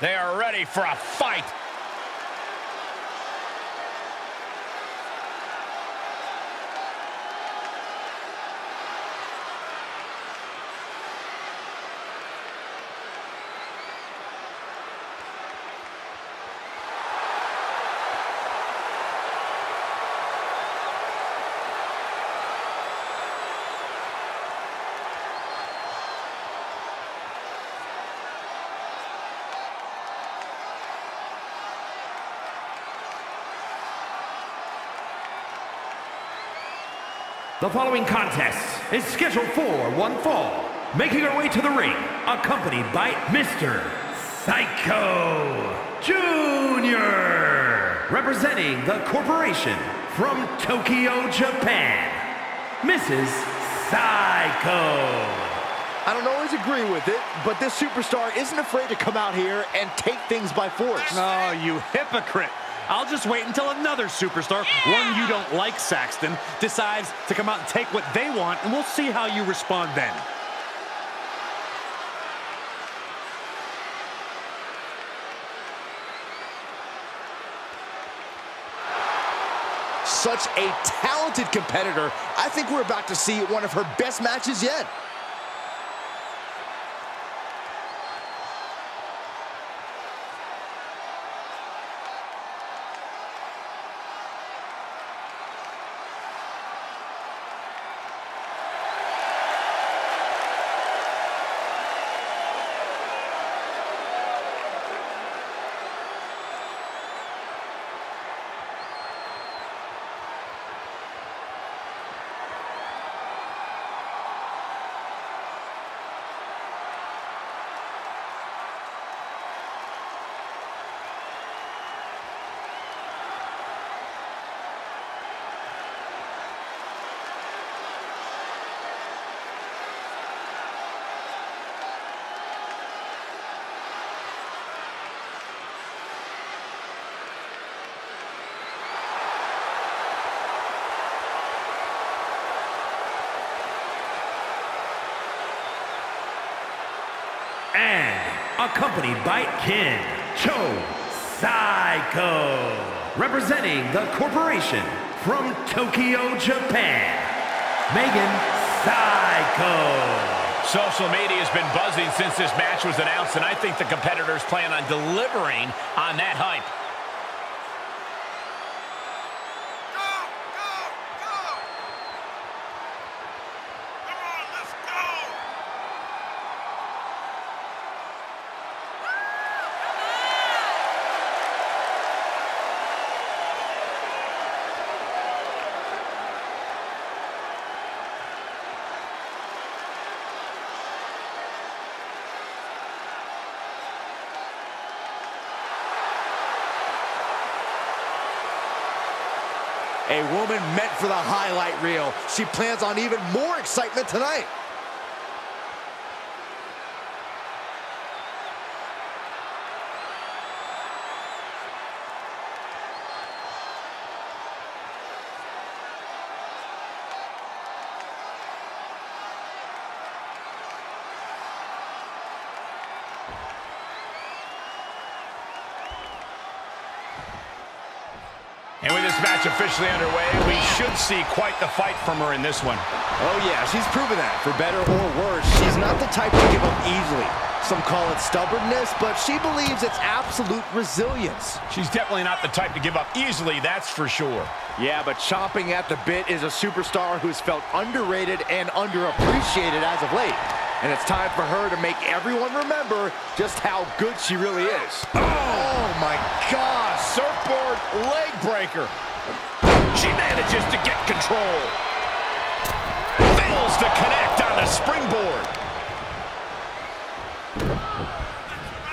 They are ready for a fight. The following contest is scheduled for one fall. Making our way to the ring, accompanied by Mr. Psycho Jr. Representing the corporation from Tokyo, Japan, Mrs. Psycho. I don't always agree with it, but this superstar isn't afraid to come out here and take things by force. Oh, you hypocrite. I'll just wait until another superstar, one you don't like, Saxton, decides to come out and take what they want, and we'll see how you respond then. Such a talented competitor. I think we're about to see one of her best matches yet. And accompanied by Ken Cho Psycho. Representing the corporation from Tokyo, Japan, Megan Psycho. Social media has been buzzing since this match was announced, and I think the competitors plan on delivering on that hype. A woman meant for the highlight reel. She plans on even more excitement tonight. Match officially underway, we should see quite the fight from her in this one. Oh yeah, she's proven that. For better or worse, she's not the type to give up easily. Some call it stubbornness, but she believes it's absolute resilience. She's definitely not the type to give up easily, that's for sure. Yeah, but chomping at the bit is a superstar who's felt underrated and underappreciated as of late. And it's time for her to make everyone remember just how good she really is. Oh, my gosh, surfboard leg breaker. She manages to get control. Fails to connect on the springboard.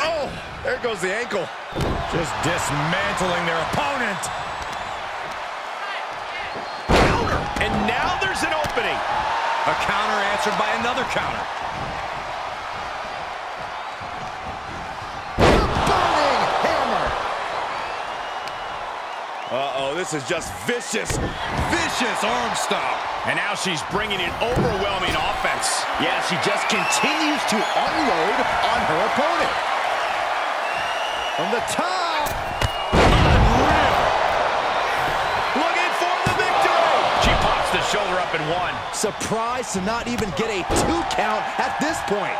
Oh, there goes the ankle. Just dismantling their opponent. Counter, And now there's an opening. A counter answered by another counter. This is just vicious, vicious arm stomp. And now she's bringing an overwhelming offense. Yeah, she just continues to unload on her opponent. From the top. Unreal. Looking for the victory. She pops the shoulder up in one. Surprised to not even get a two count at this point.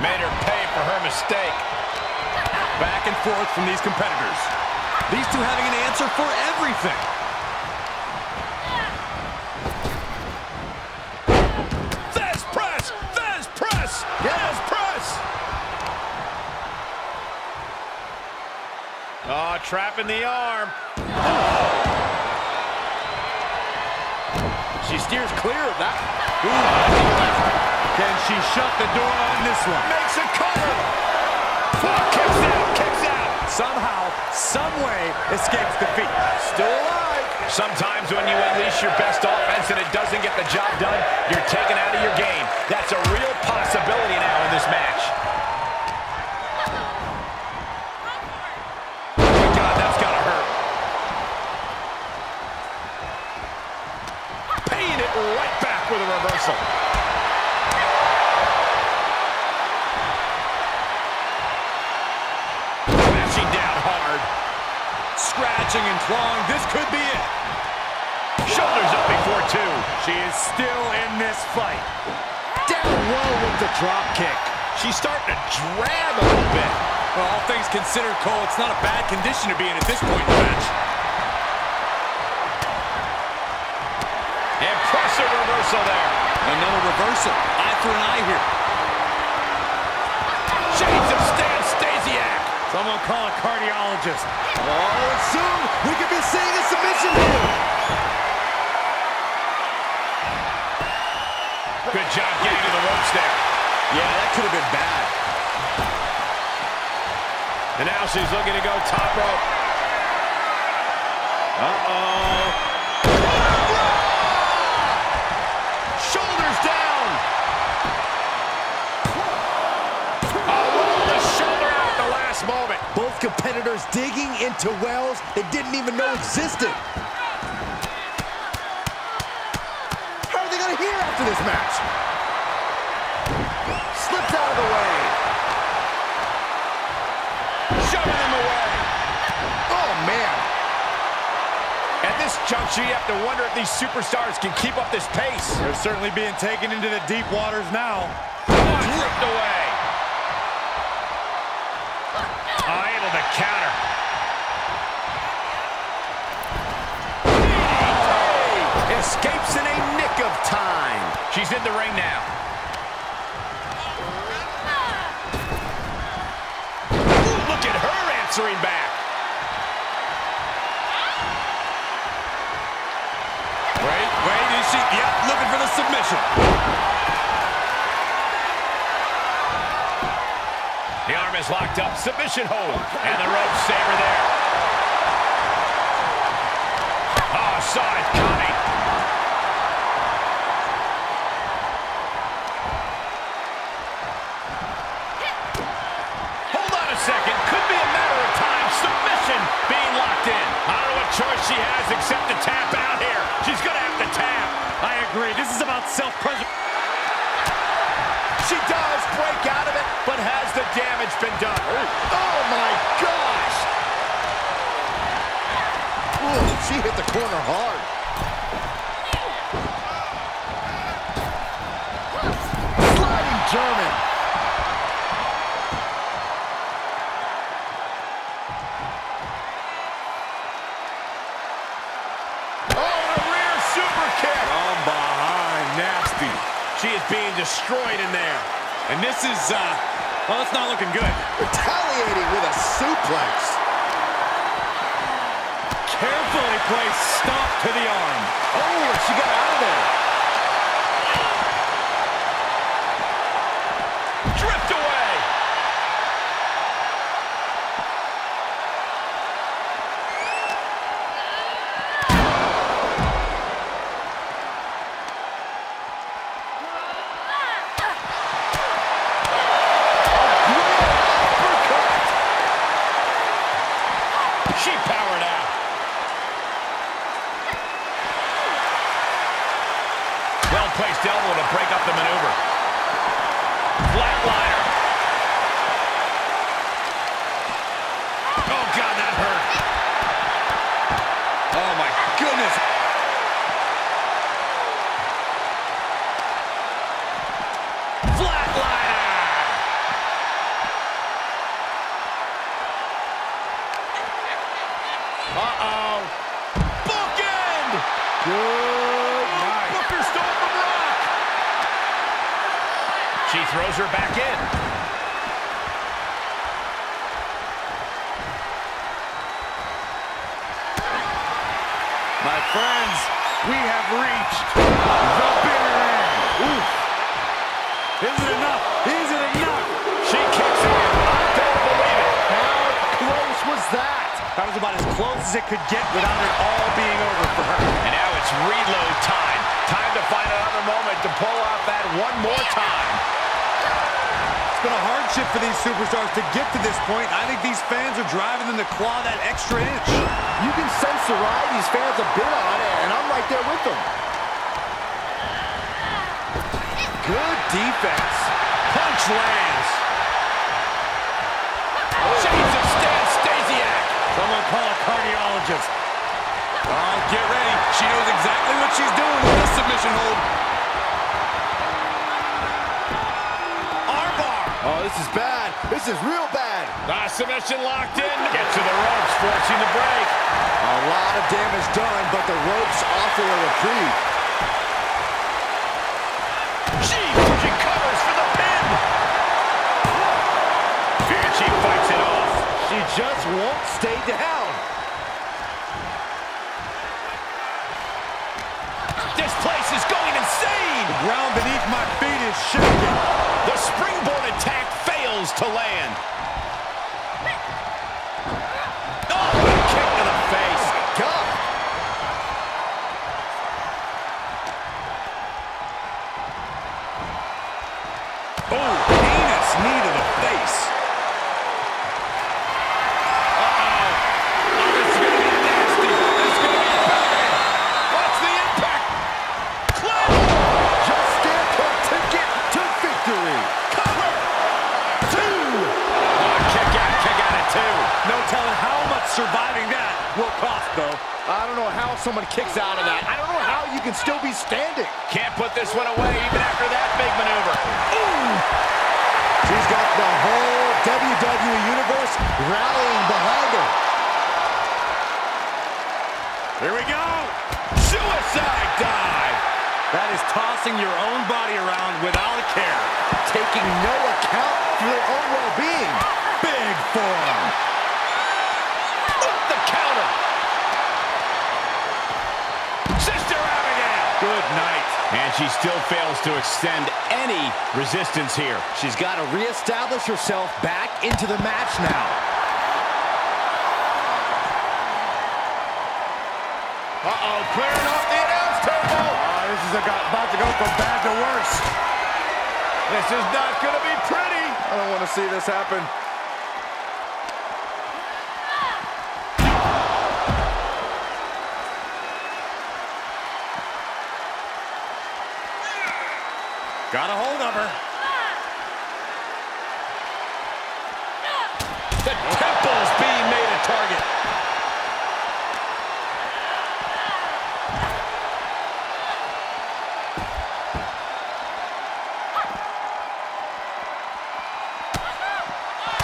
Made her pay for her mistake. Back and forth from these competitors. These two having an answer for everything. Thesz press! Thesz press! Thesz press! Ah, oh, trapping the arm. Oh. She steers clear of that. Can she shut the door on this one? Makes a cover. Somehow, some way, escapes defeat. Still alive. Sometimes when you unleash your best offense and it doesn't get the job done, you're taken out considered, Cole, it's not a bad condition to be in at this point in the match. Impressive reversal there. Another reversal. Eye for an eye here. Shades of Stan Stasiak. Someone call a cardiologist. Oh, and soon we could be seeing a submission here. Good job getting to the ropes there. Yeah, that could have been bad. And now she's looking to go top rope. Uh-oh. Shoulders down. Oh, the shoulder out at the last moment. Both competitors digging into wells they didn't even know existed. How are they going to hear after this match? Slips out of the way. Juncture, you have to wonder if these superstars can keep up this pace. They're certainly being taken into the deep waters now. Ripped away. Oh, able to counter. Escapes in a nick of time. She's in the ring now. Ooh, look at her answering back. Yep, looking for the submission. The arm is locked up. Submission hold. And the rope saver there. Oh, saw it hit the corner hard. Sliding German. Oh, and a rear super kick. From behind, nasty. She is being destroyed in there. And this is, uh, well, it's not looking good. Retaliating with a suplex. Carefully placed stomp to the arm. Oh, she got out of there. As it could get without it all being over for her. And now it's reload time. Time to find another moment to pull off that one more time. It's been a hardship for these superstars to get to this point. I think these fans are driving them to claw that extra inch. You can sense the ride these fans have been on, and I'm right there with them. Good defense. Punch lands. Shades of Stan Stasiak. Someone call a Oh, get ready. She knows exactly what she's doing with this submission hold. Armbar. Oh, this is bad. This is real bad. Ah, submission locked in. Get to the ropes, forcing the break. A lot of damage done, but the ropes offer a reprieve. She, she covers for the pin. And she fights it off. She just won't stay down. Shaking. The springboard attack fails to land. Someone kicks out of that. I don't know how you can still be standing. Can't put this one away even after that big maneuver. Ooh. She's got the whole WWE Universe rallying behind her. Here we go. Suicide dive. That is tossing your own body around without a care. Taking no account for their own well-being. Big forearm. She still fails to extend any resistance here. She's got to reestablish herself back into the match now. Uh-oh, clearing off the announce table. Oh, this is about to go from bad to worse. This is not going to be pretty. I don't want to see this happen. Got a hold of her. The temple's being made a target.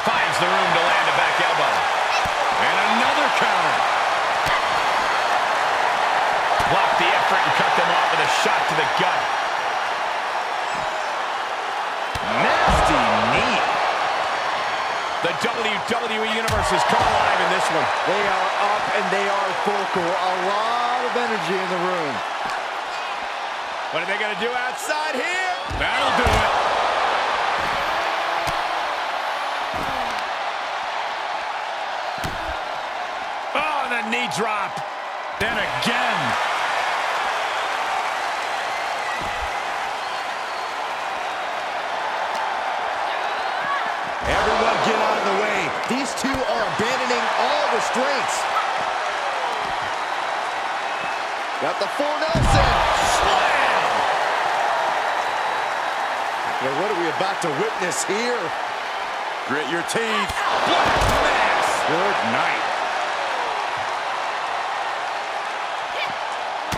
Finds the room to land a back elbow. And another counter. Blocked the effort and cut them off with a shot to the gut. WWE Universe has come alive in this one. They are up and they are vocal. A lot of energy in the room. What are they going to do outside here? That'll do it. Oh, the knee drop. Then again. Everyone get out of the way. These two are abandoning all restraints. Got the full Nelson. Slam. Now, what are we about to witness here? Grit your teeth. Black mass. Good night.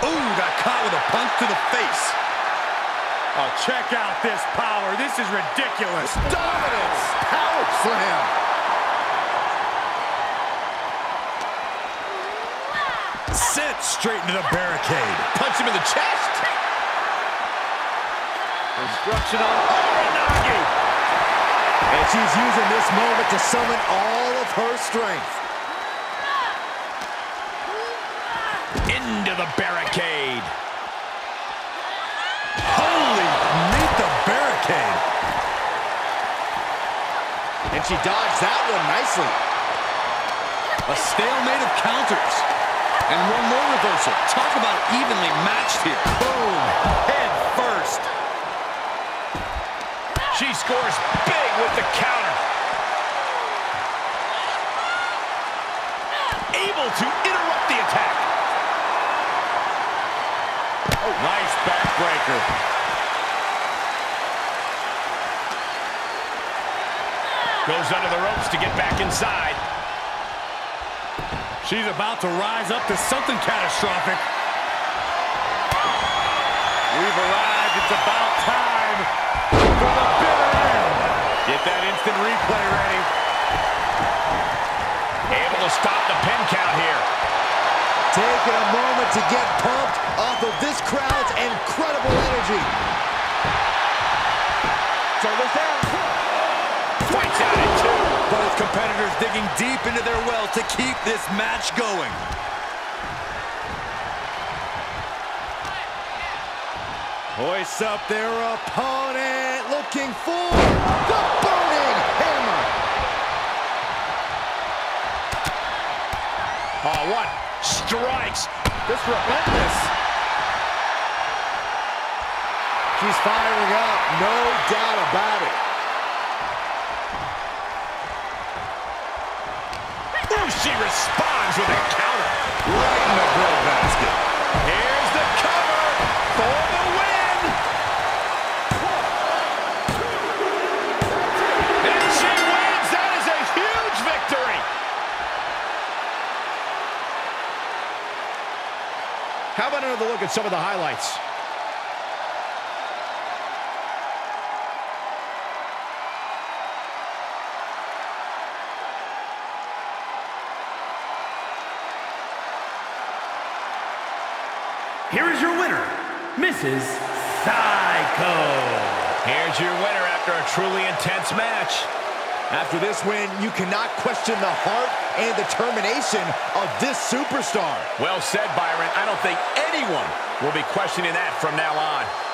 Ooh, got caught with a punch to the face. Oh, check out this power. This is ridiculous. Dominance. Power slam. Straight into the barricade. Punch him in the chest. Instruction on Uranage. And she's using this moment to summon all of her strength. Into the barricade. Holy, meet the barricade. And she dodged that one nicely. A stalemate of counters. And one more reversal. Talk about evenly matched here. Boom. Head first. She scores big with the counter. Able to interrupt the attack. Oh, nice backbreaker. Goes under the ropes to get back inside. She's about to rise up to something catastrophic. We've arrived. It's about time for the bitter end. Get that instant replay ready. Able to stop the pin count here. Taking a moment to get pumped off of this crowd's incredible energy. Shoulders down. Fights competitors digging deep into their well to keep this match going. Hoists up their opponent, looking for the burning hammer. Oh, what? Strikes. This relentless. She's firing up, no doubt about it. She responds with a counter. Right in the breadbasket. Here's the cover for the win. And she wins. That is a huge victory. How about another look at some of the highlights? Here is your winner, Mrs. Psycho. Here's your winner after a truly intense match. After this win, you cannot question the heart and determination of this superstar. Well said, Byron. I don't think anyone will be questioning that from now on.